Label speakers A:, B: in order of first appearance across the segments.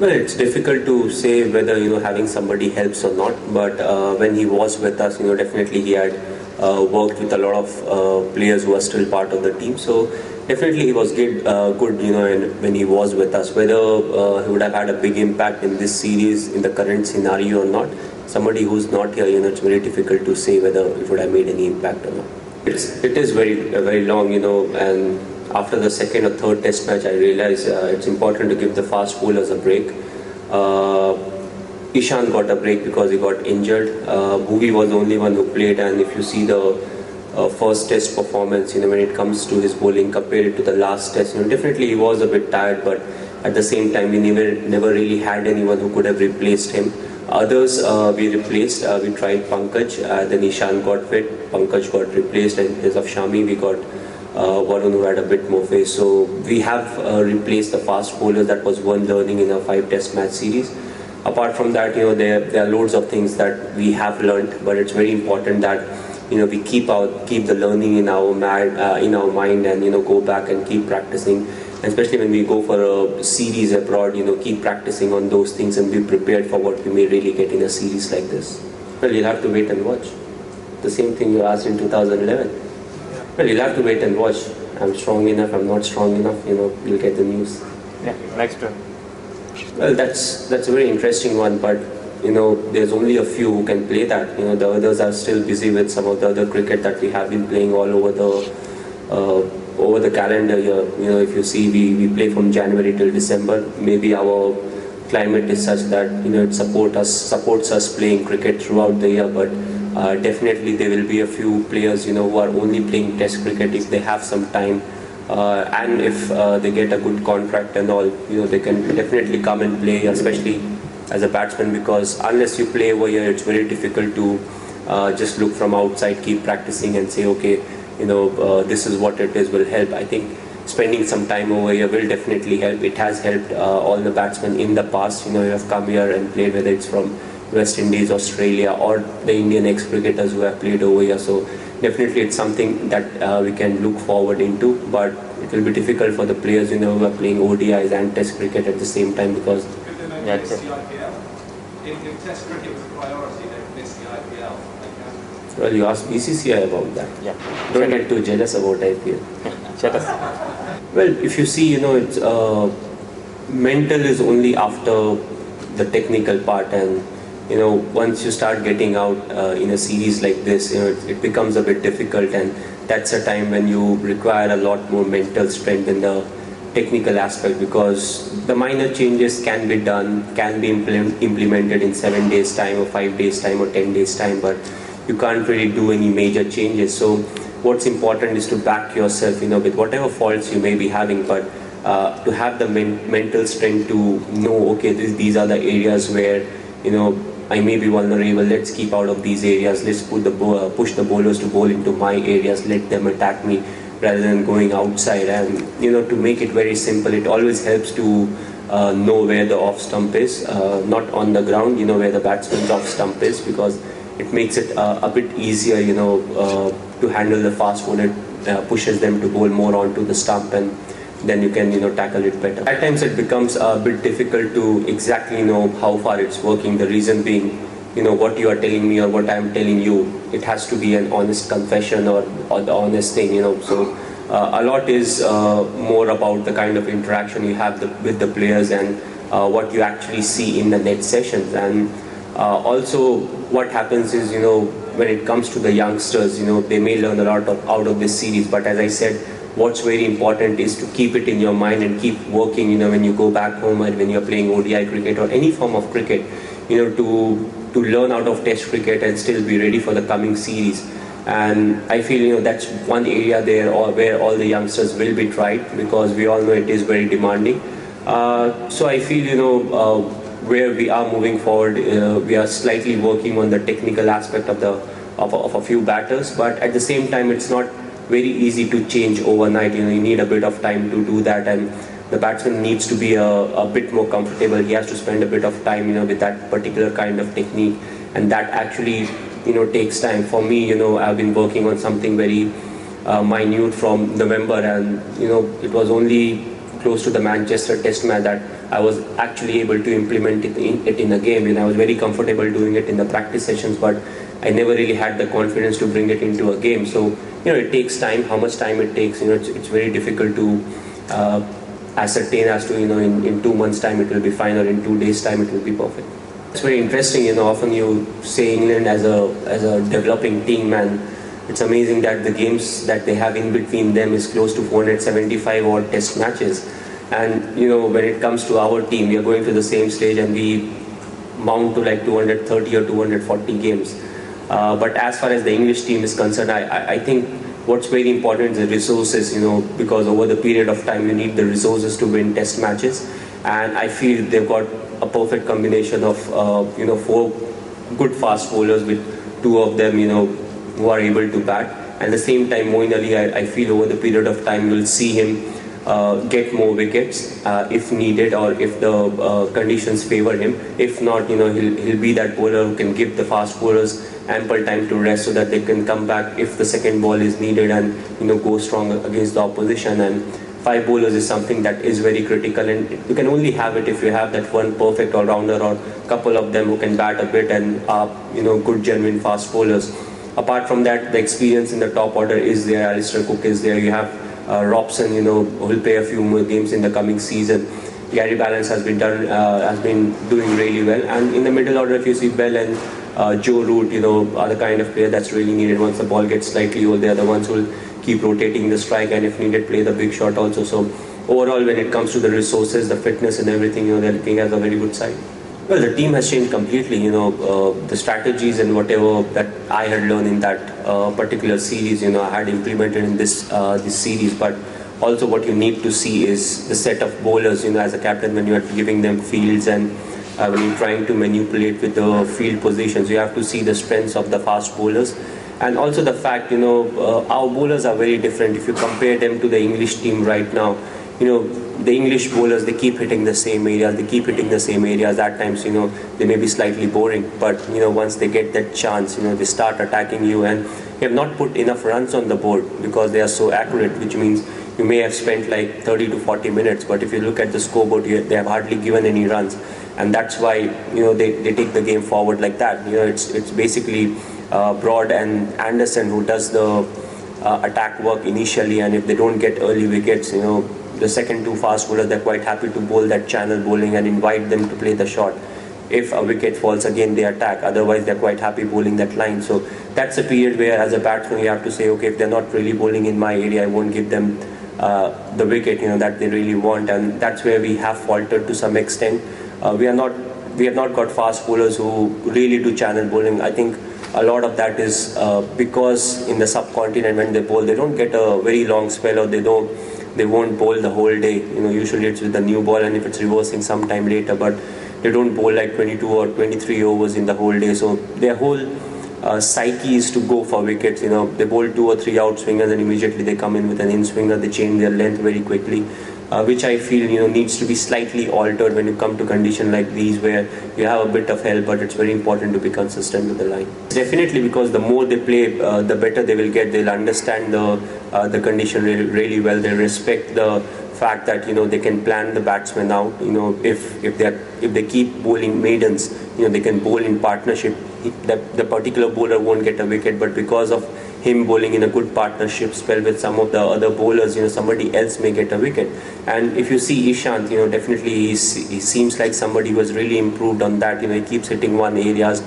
A: Well, it's difficult to say whether you know having somebody helps or not. But uh, when he was with us, you know, definitely he had uh, worked with a lot of uh, players who are still part of the team. So definitely he was good, uh, good you know, and when he was with us. Whether uh, he would have had a big impact in this series in the current scenario or not, somebody who's not here, you know, it's very difficult to say whether it would have made any impact or not. It's it is very very long, you know, and after the second or third test match, I realized uh, it's important to give the fast bowlers a break. Uh, Ishant got a break because he got injured. Uh, Bhuvi was the only one who played, and if you see the uh, first test performance, you know, when it comes to his bowling, compare it to the last test, you know, definitely he was a bit tired, but at the same time, we never, never really had anyone who could have replaced him. Others uh, we replaced, uh, we tried Pankaj, uh, then Ishant got fit, Pankaj got replaced, and because of Shami, we got uh, who had a bit more face. So we have uh, replaced the fast bowler That was one learning in a five test match series. Apart from that, you know, there, there are loads of things that we have learned, but it's very important that you know we keep out keep the learning in our mind, uh, in our mind, and you know go back and keep practicing. Especially when we go for a series abroad, you know, keep practicing on those things and be prepared for what we may really get in a series like this. Well, you'll have to wait and watch. The same thing you asked in 2011. Well, you'll have to wait and watch. I'm strong enough, I'm not strong enough, you know, you'll get the news.
B: Yeah, next one.
A: Well, that's that's a very interesting one, but you know, there's only a few who can play that. You know, the others are still busy with some of the other cricket that we have been playing all over the uh, over the calendar year. You know, if you see, we, we play from January till December. Maybe our climate is such that you know it support us supports us playing cricket throughout the year, but uh, definitely there will be a few players you know who are only playing Test cricket if they have some time. Uh, and if uh, they get a good contract and all, you know, they can definitely come and play, especially as a batsman, because unless you play over here, it's very difficult to uh, just look from outside, keep practicing, and say, okay, you know, this is what it is will help. I think spending some time over here will definitely help. It has helped uh, all the batsmen in the past, you know, who have come here and played, whether it's from West Indies, Australia, or the Indian ex-cricketers who have played over here. So definitely it's something that uh, we can look forward into, but it will be difficult for the players, you know, who are playing ODIs and Test cricket at the same time because
B: Yeah,
C: If
B: it's
C: the IPL, if, if Test cricket was a priority, they'd miss the IPL. Like,
A: well, you ask BCCI about that.
B: Yeah.
A: Don't get too jealous about IPL.
B: Chetas.
A: Well, if you see, you know, it's uh, mental is only after the technical part, and you know, once you start getting out uh, in a series like this, you know, it, it becomes a bit difficult, and that's a time when you require a lot more mental strength in the technical aspect because the minor changes can be done, can be implement, implemented in seven days' time, or five days' time, or ten days' time, but you can't really do any major changes. So what's important is to back yourself, you know, with whatever faults you may be having, but uh, to have the men- mental strength to know, okay, these are the areas where, you know, I may be vulnerable. Let's keep out of these areas. Let's put the uh, push the bowlers to bowl into my areas. Let them attack me rather than going outside. And you know, to make it very simple, it always helps to uh, know where the off stump is, uh, not on the ground. You know where the batsman's off stump is because it makes it uh, a bit easier. You know, uh, to handle the fast bowler. Uh, pushes them to bowl more onto the stump and then you can you know tackle it better. At times it becomes a bit difficult to exactly know how far it's working. The reason being, you know, what you are telling me or what I am telling you, it has to be an honest confession or, or the honest thing, you know. So uh, a lot is uh, more about the kind of interaction you have the, with the players and uh, what you actually see in the net sessions and uh, also what happens is you know when it comes to the youngsters you know they may learn a lot of, out of this series but as i said what's very important is to keep it in your mind and keep working you know when you go back home and when you're playing odi cricket or any form of cricket you know to to learn out of test cricket and still be ready for the coming series. And i feel you know that's one area there or where all the youngsters will be tried because we all know it is very demanding. Uh, so i feel you know uh, where we are moving forward uh, we are slightly working on the technical aspect of the of, of a few batters but at the same time it's not very easy to change overnight. You know, you need a bit of time to do that, and the batsman needs to be a, a bit more comfortable. He has to spend a bit of time, you know, with that particular kind of technique, and that actually, you know, takes time. For me, you know, I've been working on something very uh, minute from November, and you know, it was only close to the Manchester Test match that I was actually able to implement it in, it in a game. and I was very comfortable doing it in the practice sessions, but I never really had the confidence to bring it into a game. So you know, it takes time. How much time it takes, you know, it's, it's very difficult to uh, ascertain as to you know in, in two months' time it will be fine or in two days' time it will be perfect. It's very interesting. You know, often you say England as a as a developing team and it's amazing that the games that they have in between them is close to 475 odd test matches. And you know, when it comes to our team, we are going to the same stage and we mount to like 230 or 240 games. Uh, but as far as the English team is concerned, I, I, think what's very important is the resources, you know, because over the period of time you need the resources to win test matches. And I feel they've got a perfect combination of, uh, you know, four good fast bowlers with two of them, you know, who are able to bat. And at the same time, Moeen Ali, I, I feel over the period of time, you'll see him get more wickets uh, if needed or if the uh, conditions favor him. If not, you know, he'll, he'll be that bowler who can give the fast bowlers ample time to rest so that they can come back if the second ball is needed and, you know, go strong against the opposition. And five bowlers is something that is very critical and you can only have it if you have that one perfect all-rounder or couple of them who can bat a bit and are, you know, good genuine fast bowlers apart from that, the experience in the top order is there. Alastair Cook is there. You have uh, Robson, you know, will play a few more games in the coming season. Gary Ballance has been done, uh, has been doing really well. And in the middle order, if you see Bell and uh, Joe Root, you know, are the kind of player that's really needed. Once the ball gets slightly old, they are the ones who will keep rotating the strike and if needed, play the big shot also. So overall, when it comes to the resources, the fitness and everything, you know, they're looking at a very good side. Well, the team has changed completely. You know, uh, the strategies and whatever that I had learned in that uh, particular series, you know, I had implemented in this uh, this series. But also, what you need to see is the set of bowlers. You know, as a captain, when you are giving them fields and uh, when you're trying to manipulate with the field positions, you have to see the strengths of the fast bowlers. And also the fact, you know, uh, our bowlers are very different. If you compare them to the English team right now, you know, the English bowlers, they keep hitting the same areas, they keep hitting the same areas. At times, you know, they may be slightly boring, but, you know, once they get that chance, you know, they start attacking you and you have not put enough runs on the board because they are so accurate, which means you may have spent like 30 to 40 minutes, but if you look at the scoreboard, here, they have hardly given any runs. And that's why, you know, they, they take the game forward like that. You know, it's, it's basically uh, Broad and Anderson who does the uh, attack work initially, and if they don't get early wickets, you know, the second two fast bowlers, they're quite happy to bowl that channel bowling and invite them to play the shot. If a wicket falls again, they attack. Otherwise, they're quite happy bowling that line. So that's a period where, as a batsman, you have to say, okay, if they're not really bowling in my area, I won't give them uh, the wicket, you know, that they really want. And that's where we have faltered to some extent. Uh, we are not, we have not got fast bowlers who really do channel bowling. I think a lot of that is uh, because in the subcontinent when they bowl, they don't get a very long spell or they don't they won't bowl the whole day. You know, usually it's with the new ball and if it's reversing sometime later, but they don't bowl like 22 or 23 overs in the whole day. So their whole uh, psyche is to go for wickets. You know, they bowl two or three out swingers and immediately they come in with an in swinger. They change their length very quickly. Uh, which I feel you know needs to be slightly altered when you come to condition like these where you have a bit of help but it's very important to be consistent with the line. Definitely because the more they play uh, the better they will get. They'll understand the uh, the condition really, really well. They respect the fact that you know they can plan the batsmen out. You know if if they if they keep bowling maidens, you know they can bowl in partnership. The, the particular bowler won't get a wicket, but because of him bowling in a good partnership spell with some of the other bowlers, you know, somebody else may get a wicket. And if you see Ishant, you know, definitely he seems like somebody who has really improved on that. You know, he keeps hitting one areas,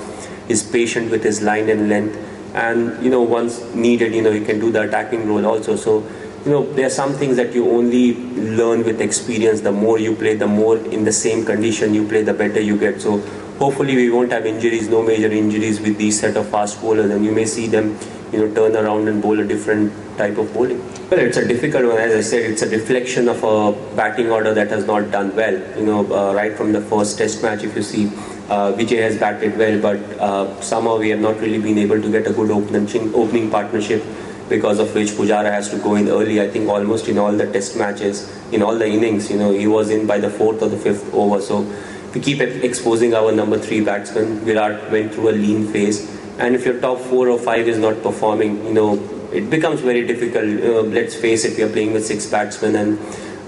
A: is patient with his line and length, and you know, once needed, you know, he can do the attacking role also. So, you know, there are some things that you only learn with experience. The more you play, the more in the same condition you play, the better you get. So, hopefully, we won't have injuries, no major injuries with these set of fast bowlers, and you may see them you know turn around and bowl a different type of bowling. Well, it's a difficult one. As I said, it's a reflection of a batting order that has not done well. You know, uh, right from the first Test match, if you see, uh, Vijay has batted well, but uh, somehow we have not really been able to get a good opening opening partnership. Because of which Pujara has to go in early. I think almost in all the Test matches, in all the innings, you know, he was in by the fourth or the fifth over. So we keep exposing our number three batsman. Virat went through a lean phase and if your top four or five is not performing, you know, it becomes very difficult. Uh, let's face it, we are playing with six batsmen, and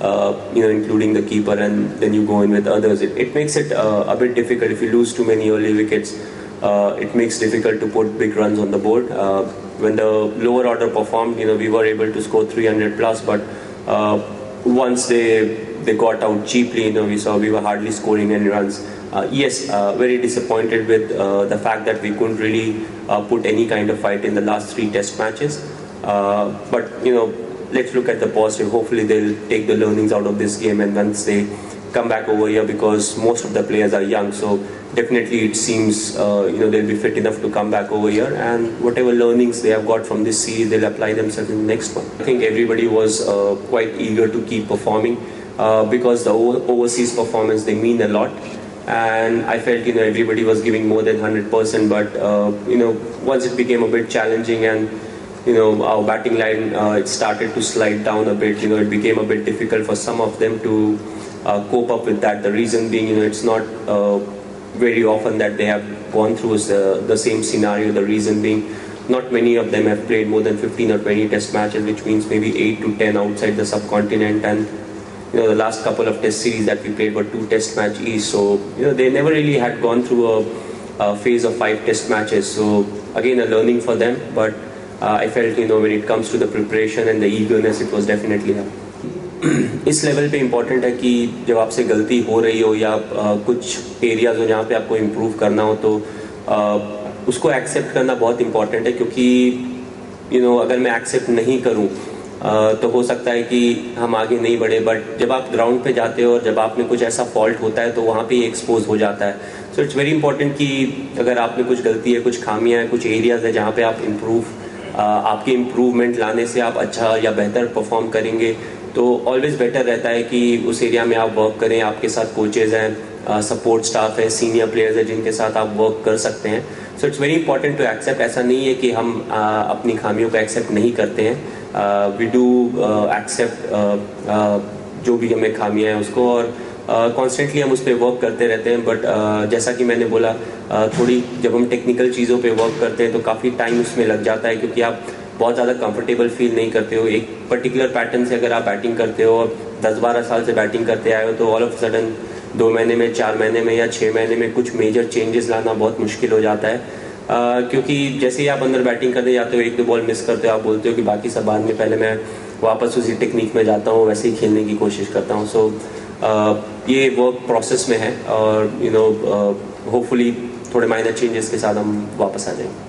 A: uh, you know, including the keeper, and then you go in with others. It, it makes it uh, a bit difficult if you lose too many early wickets. Uh, it makes difficult to put big runs on the board. Uh, when the lower order performed, you know, we were able to score 300 plus, but uh, once they they got out cheaply, you know, we saw we were hardly scoring any runs. Uh, yes, uh, very disappointed with uh, the fact that we couldn't really uh, put any kind of fight in the last three test matches. Uh, but you know, let's look at the positive. Hopefully, they'll take the learnings out of this game, and once they come back over here, because most of the players are young, so definitely it seems uh, you know they'll be fit enough to come back over here, and whatever learnings they have got from this series, they'll apply themselves in the next one. I think everybody was quite eager to keep performing because the overseas performance they mean a lot. And I felt, you know, everybody was giving more than 100%, but, uh, you know, once it became a bit challenging and you know, our batting line, uh, it started to slide down a bit. You know, it became a bit difficult for some of them to uh, cope up with that. The reason being, you know, it's not uh, very often that they have gone through the, the same scenario. The reason being, not many of them have played more than 15 or 20 test matches, which means maybe 8 to 10 outside the subcontinent. And, you know, the last couple of test series that we played were two test match each. So, you know, they never really had gone through a, a phase of five test matches. So, again, a learning for them. But uh, I felt, you know, when it comes to the preparation and the eagerness, it was definitely there. इस level पे important है कि जब आपसे गलती हो रही हो या आ, कुछ एरियाज़ हो जहाँ पे आपको इम्प्रूव करना हो तो आ, उसको एक्सेप्ट करना बहुत इम्पोर्टेंट है क्योंकि यू you नो know, अगर मैं एक्सेप्ट नहीं करूँ तो हो सकता है कि हम आगे नहीं बढ़े बट जब आप ग्राउंड पे जाते हो और जब आप में कुछ ऐसा फॉल्ट होता है तो वहाँ पे एक्सपोज हो जाता है। सो इट्स वेरी इंपॉर्टेंट कि अगर आप में कुछ गलती है, कुछ खामियाँ हैं, कुछ एरियाज़ है जहाँ पे आप इम्प्रूव आपके इम्प्रूवमेंट लाने से आप अच्छा या बेहतर परफॉर्म करेंगे तो ऑलवेज बेटर रहता है कि उस एरिया में आप वर्क करें, आपके साथ कोचेज हैं सपोर्ट स्टाफ है सीनियर प्लेयर्स है जिनके साथ आप वर्क कर सकते हैं। So it's very important to accept ऐसा नहीं है कि हम uh, अपनी खामियों को एक्सेप्ट नहीं करते हैं। वी डू एक्सेप्ट जो भी हमें खामियाँ हैं उसको और कॉन्स्टेंटली uh, हम उस पर वर्क करते रहते हैं। बट uh, जैसा कि मैंने बोला uh, थोड़ी जब हम टेक्निकल चीज़ों पे वर्क करते हैं तो काफ़ी टाइम उसमें लग जाता है क्योंकि आप बहुत ज़्यादा कंफर्टेबल फील नहीं करते हो। एक पर्टिकुलर पैटर्न से अगर आप बैटिंग करते हो और दस बारह साल से बैटिंग करते आए हो तो ऑल ऑफ़ सडन दो महीने में चार महीने में या छः महीने में कुछ मेजर चेंजेस लाना बहुत मुश्किल हो जाता है। uh, क्योंकि जैसे ही आप अंदर बैटिंग करने जाते हो एक दो बॉल मिस करते हो आप बोलते हो कि बाकी सब बाद में पहले मैं वापस उसी टेक्निक में जाता हूँ वैसे ही खेलने की कोशिश करता हूँ। सो uh, ये वर्क प्रोसेस में है और यू नो होपफुली थोड़े माइनर चेंजेस के साथ हम वापस आ जाएँगे।